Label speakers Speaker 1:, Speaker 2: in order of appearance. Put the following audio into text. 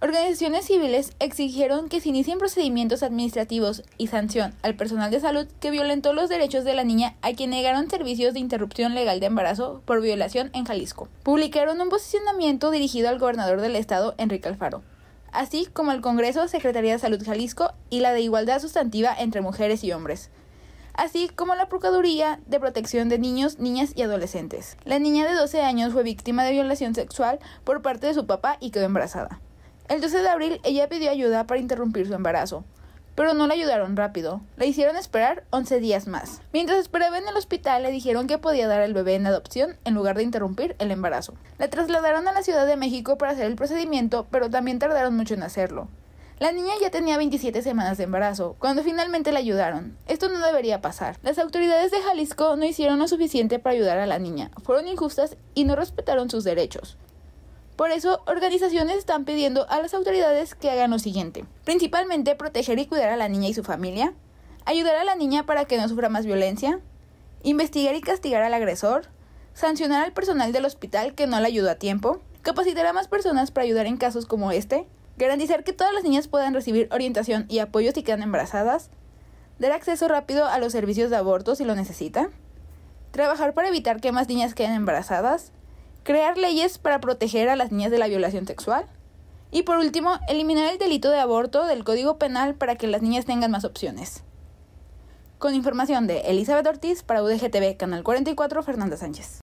Speaker 1: Organizaciones civiles exigieron que se inicien procedimientos administrativos y sanción al personal de salud que violentó los derechos de la niña a quien negaron servicios de interrupción legal de embarazo por violación en Jalisco. Publicaron un posicionamiento dirigido al gobernador del estado, Enrique Alfaro, así como al Congreso, Secretaría de Salud Jalisco y la de Igualdad Sustantiva entre Mujeres y Hombres, así como la Procuraduría de Protección de Niños, Niñas y Adolescentes. La niña de 12 años fue víctima de violación sexual por parte de su papá y quedó embarazada. El 12 de abril ella pidió ayuda para interrumpir su embarazo, pero no la ayudaron rápido. La hicieron esperar 11 días más. Mientras esperaba en el hospital le dijeron que podía dar al bebé en adopción en lugar de interrumpir el embarazo. La trasladaron a la Ciudad de México para hacer el procedimiento, pero también tardaron mucho en hacerlo. La niña ya tenía 27 semanas de embarazo, cuando finalmente la ayudaron. Esto no debería pasar. Las autoridades de Jalisco no hicieron lo suficiente para ayudar a la niña, fueron injustas y no respetaron sus derechos. Por eso, organizaciones están pidiendo a las autoridades que hagan lo siguiente. Principalmente proteger y cuidar a la niña y su familia, ayudar a la niña para que no sufra más violencia, investigar y castigar al agresor, sancionar al personal del hospital que no la ayudó a tiempo, capacitar a más personas para ayudar en casos como este, garantizar que todas las niñas puedan recibir orientación y apoyo si quedan embarazadas, dar acceso rápido a los servicios de aborto si lo necesitan, trabajar para evitar que más niñas queden embarazadas, crear leyes para proteger a las niñas de la violación sexual y por último, eliminar el delito de aborto del Código Penal para que las niñas tengan más opciones. Con información de Elizabeth Ortiz para UDGTV, Canal 44, Fernanda Sánchez.